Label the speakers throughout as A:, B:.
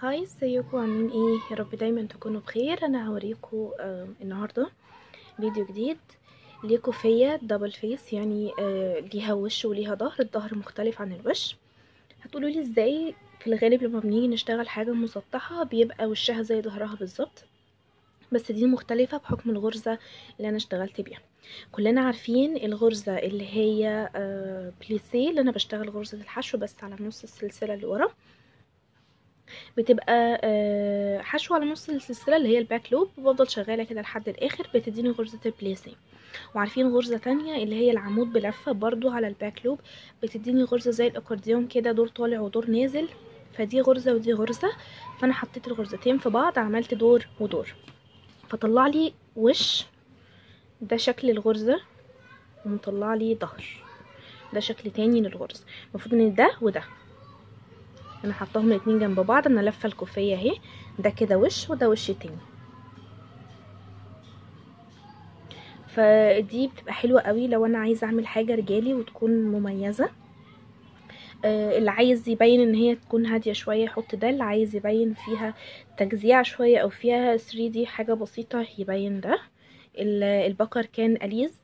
A: hi ازيكم؟ عاملين إيه؟ يا رب دايما تكونوا بخير. أنا هوريكم آه النهارده فيديو جديد ليه كوفيه double face يعني آه ليها وش وليها ظهر. الظهر مختلف عن الوش. هتقولوا لي إزاي في الغالب لما بنيجي نشتغل حاجة مسطحة بيبقى وشها زي ظهرها بالظبط. بس دي مختلفة بحكم الغرزة اللي أنا اشتغلت بيها. كلنا عارفين الغرزة اللي هي آه plissé اللي أنا بشتغل غرزة الحشو بس على نص السلسلة اللي ورا. بتبقى آه حشو على نص السلسلة اللي هي ال back loop وبفضل شغالة كده لحد الآخر بتديني غرزة ال plissé وعارفين غرزة تانية اللي هي العمود بلفة برضو على ال back loop بتديني غرزة زي الأكورديون كده دور طالع ودور نازل. فدي غرزة ودي غرزة. فأنا حطيت الغرزتين في بعض عملت دور ودور. فطلع لي وش ده شكل الغرزة ومطلع لي ظهر. ده شكل تاني للغرزة المفروض إن ده وده. أنا حطاهم الاتنين جنب بعض أنا لفة الكوفية اهي. ده كده وش وده وش تاني. فدي بتبقى حلوة قوي لو أنا عايزة أعمل حاجة رجالي وتكون مميزة. آه اللي عايز يبين إن هي تكون هادية شوية يحط ده. اللي عايز يبين فيها تجزيع شوية أو فيها 3 دي حاجة بسيطة يبين ده. البكر كان اليز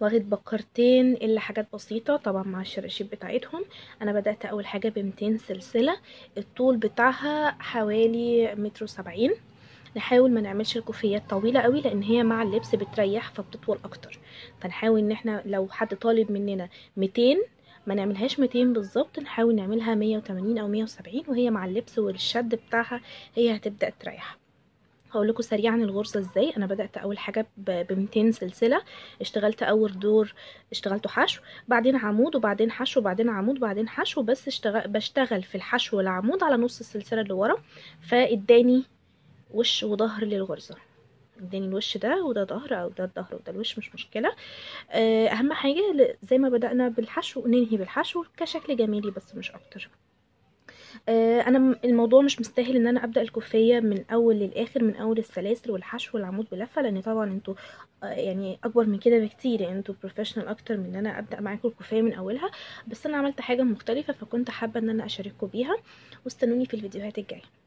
A: واخد بكرتين إلا حاجات بسيطة طبعا مع الشراشيب بتاعتهم. أنا بدأت أول حاجة بمتين سلسلة الطول بتاعها حوالي متر وسبعين. نحاول ما نعملش الكوفيات طويلة قوي لأن هي مع اللبس بتريح فبتطول أكتر. فنحاول إن إحنا لو حد طالب مننا ميتين ما نعملهاش 200 بالظبط نحاول نعملها 180 أو 170 وهي مع اللبس والشد بتاعها هي هتبدأ تريح. هقول لكم سريعا الغرزه إزاي. أنا بدأت أول حاجة ب 200 سلسلة اشتغلت أول دور اشتغلته حشو بعدين عمود وبعدين حشو وبعدين عمود وبعدين حشو بس اشتغل بشتغل في الحشو والعمود على نص السلسلة اللي ورا فإداني وش وظهر للغرزة. إداني الوش ده وده ظهر أو ده الظهر وده الوش مش مشكلة. أهم حاجة زي ما بدأنا بالحشو ننهي بالحشو كشكل جمالي بس مش أكتر. أنا الموضوع مش مستاهل إن أنا أبدأ الكوفية من أول للآخر من أول السلاسل والحشو والعمود بلفة لأن طبعا أنتوا يعني أكبر من كده بكتير. يعني أنتوا بروفيشنال أكتر من إن أنا أبدأ معاكم الكوفية من أولها. بس أنا عملت حاجة مختلفة فكنت حابة إن أنا أشارككم بيها. واستنوني في الفيديوهات الجاية.